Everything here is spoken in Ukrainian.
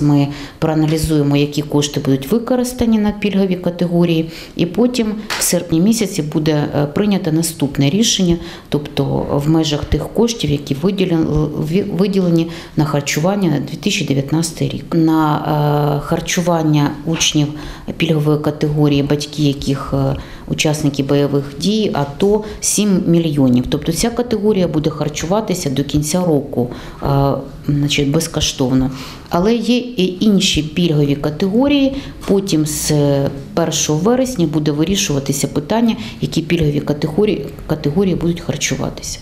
Ми проаналізуємо, які кошти будуть використані на пільгові категорії, і потім в серпні місяці буде е, прийнято наступне рішення, тобто в межах тих коштів, які виділені, на харчування на 2019 рік. На е, харчування учнів пільгової категорії, батьки яких е, учасники бойових дій, АТО 7 мільйонів. Тобто ця категорія буде харчуватися до кінця року е, значить, безкоштовно. Але є і інші пільгові категорії. Потім з 1 вересня буде вирішуватися питання, які пільгові категорії, категорії будуть харчуватися.